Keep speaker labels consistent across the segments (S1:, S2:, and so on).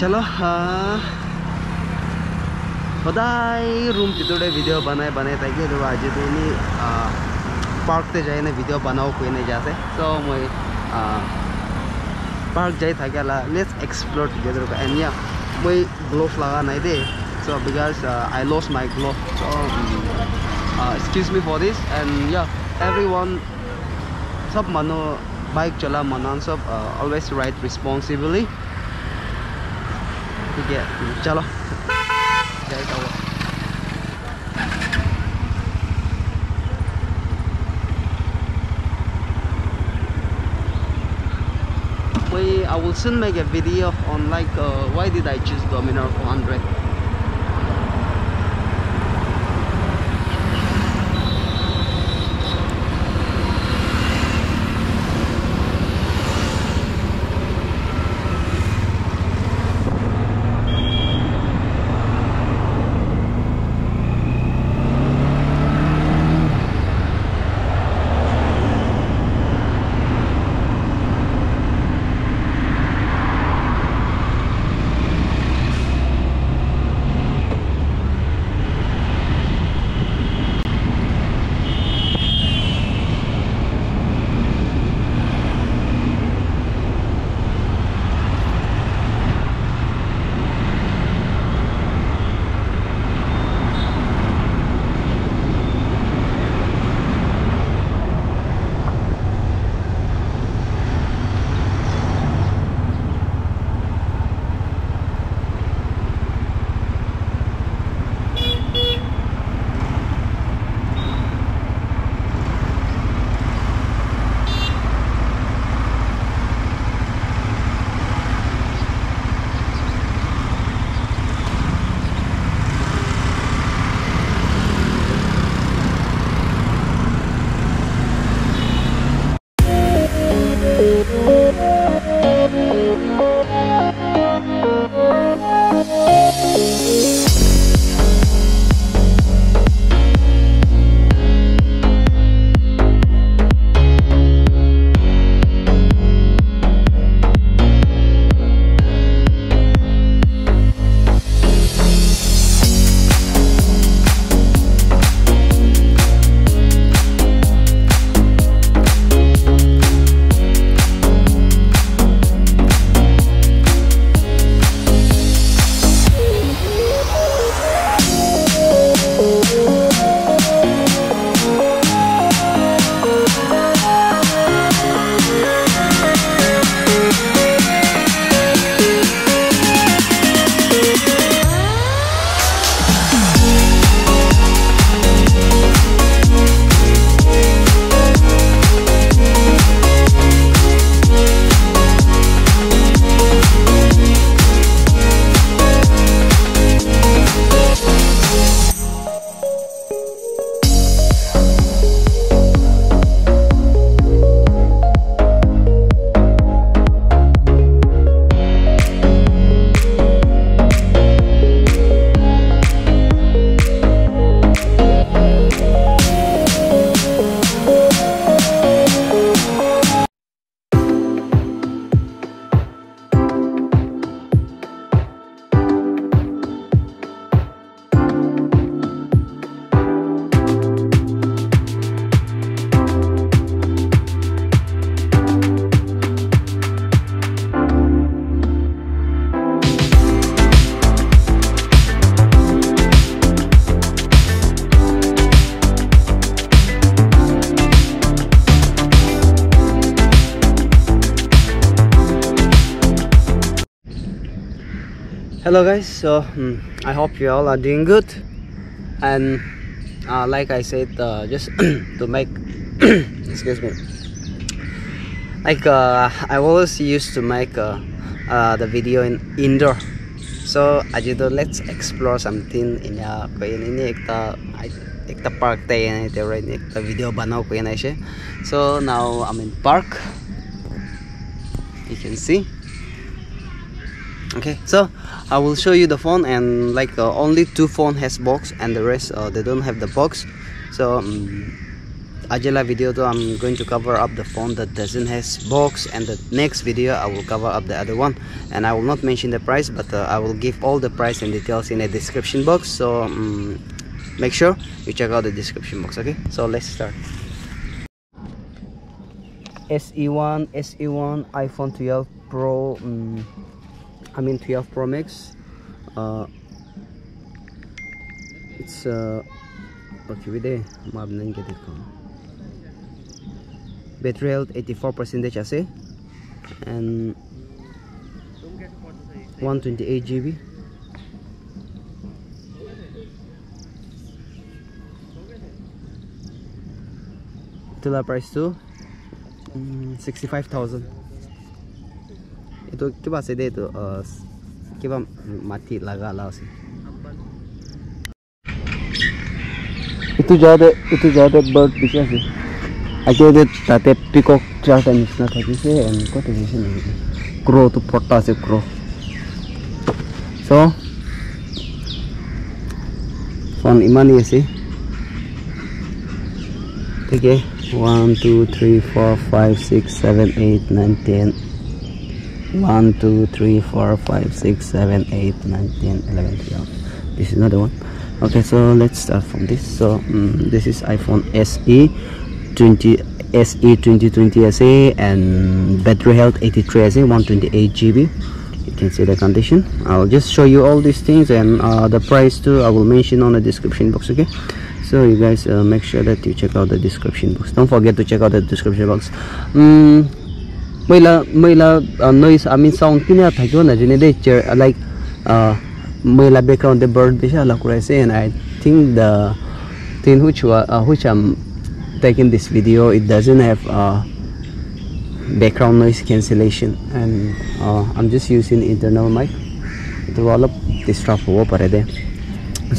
S1: चलो बदाय room तितोडे video बनाय बनयतागे तो आज तुम्ही पार्क ते जाईने व्हिडिओ बनाव कोई नाही जाते सो मग पार्क जाई थाक्याला let's explore together and yeah mug glove लागा नाही दे so because uh, I lost my glove so uh, excuse me for this and yeah everyone sub mano bike chala manan sub always ride responsibly ठीक है चलो जय का we I will soon make a video on like uh, why did I choose Dominar 400 hello guys. So um, i hope you all are doing good. And uh, like i said uh, just to make excuse me. Like uh, i always used to make uh, uh, the video in indoor. So ajito let's explore something in in ini ekta ekta park tay na ito right ekta video banaw ko yan so now i'm in park. You can see okay so i will show you the phone and like uh, only two phone has box and the rest uh, they don't have the box. So um, Ajala video though I'm going to cover up the phone that doesn't has box and the next video I will cover up the other one. And I will not mention the price but uh, I will give all the price and details in the description box. So um, make sure you check out the description box okay? So let's start. SE1 SE1 iPhone 12 Pro um, I mean 12 Pro Max. Uh, it's okay with the map get it battery health 84 percentage আছে and 128 GB Tula price to um, 65,000 itu coba sedih itu uh, coba mati laga lah sih itu jadi itu jadi bird bisa sih aja itu tate peacock chart and it's not happy sih and kok tuh sih crow tuh pota sih crow so phone iman ya sih ठीक है one two three four five six seven eight nine ten 1 2 3 4 5 6 7 8 9 10 11 12 this is another one. Okay so let's start from this. So um, this is iphone se 20 se 2020 sa and battery health 83 sa 128 gb you can see the condition. I'll just show you all these things and uh, the price too. I will mention on the description box okay? So you guys uh, make sure that you check out the description box. Don't forget to check out the description box. Um, मैला मैला noise I mean sound किन थाक्यो न जुने दे chair like मैला background the bird bisa ala kuraise and i think the thing which wa- uh, which i'm taking this video it doesn't have uh, background noise cancellation and uh, i'm just using internal mic it will all up disrupt over pare de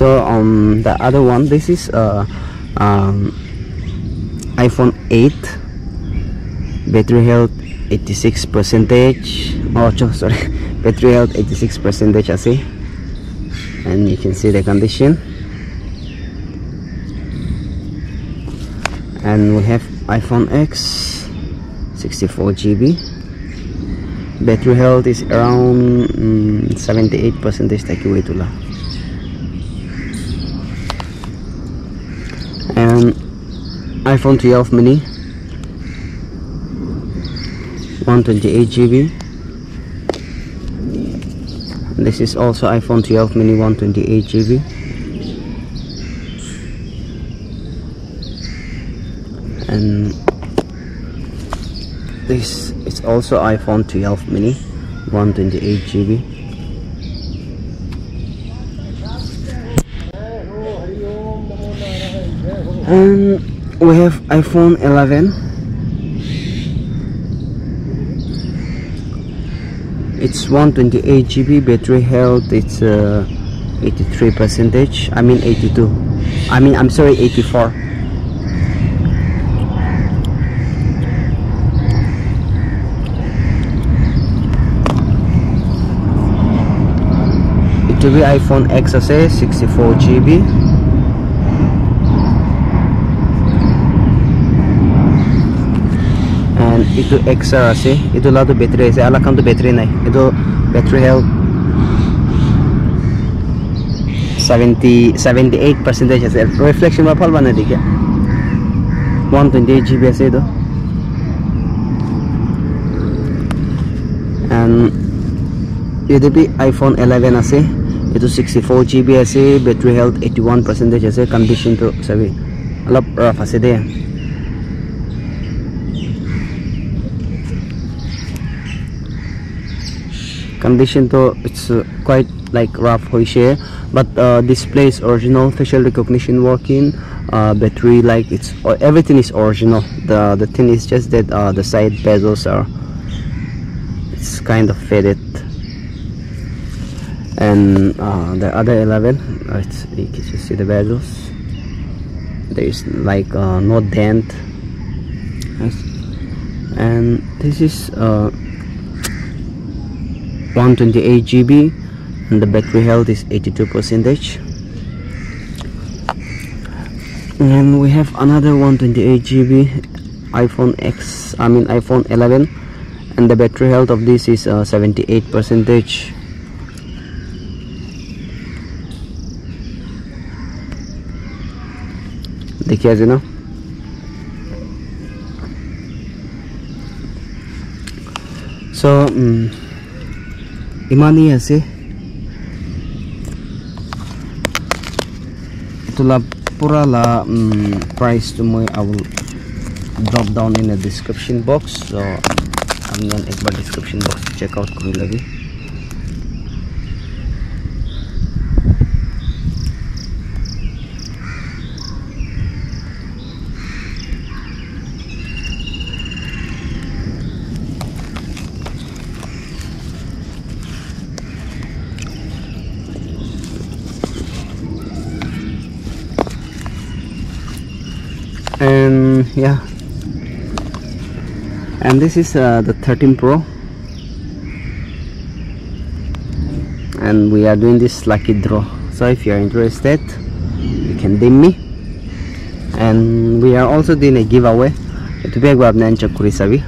S1: so um the other one this is uh um iphone 8 battery health 86 percentage. Oh sorry. Battery health 86 percentage I see. And you can see the condition. And we have iphone x 64 gb battery health is around mm, 78 percentage take away to and iphone 12 mini 128 GB this is also iPhone 12 mini 128 GB and this is also iPhone 12 mini 128 GB and we have iPhone 11 it's 128 GB battery health it's uh, 83 percentage I mean 82 I mean I'm sorry 84 it will be iPhone XS 64 GB and itu XR ase itu lado battery ase ala kan tu battery nai itu battery health 70 78% ase reflection ma phal bana dikhe 128 GB ase itu and itu bi iPhone 11 ase itu 64 GB ase battery health 81% ase condition tu sabi alap rough ase deh condition though it's uh, quite like rough hoishe but uh, display is original facial recognition working uh, battery like it's everything is original. The the thing is just that uh, the side bezels are it's kind of faded. And uh, the other 11 uh, it's, you can just see the bezels. There is like uh, no dent. And this is 128 GB and the battery health is 82 percentage and we have another 128 GB iPhone X I mean iPhone 11 and the battery health of this is uh, 78 percentage देखिए आज ना so um, ইমানেই আছে পুরা price তো মই আউল drop down in a description box তো আমি একবার ডিসক্রিপশন বক্স চেক আউট কৰি লাগে yeah. And this is uh, the 13 pro. And we are doing this lucky draw. So if you're interested you can dim me. And we are also doing a giveaway. Ito biya gwab na check kuri sabi